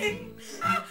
laughing. Ah,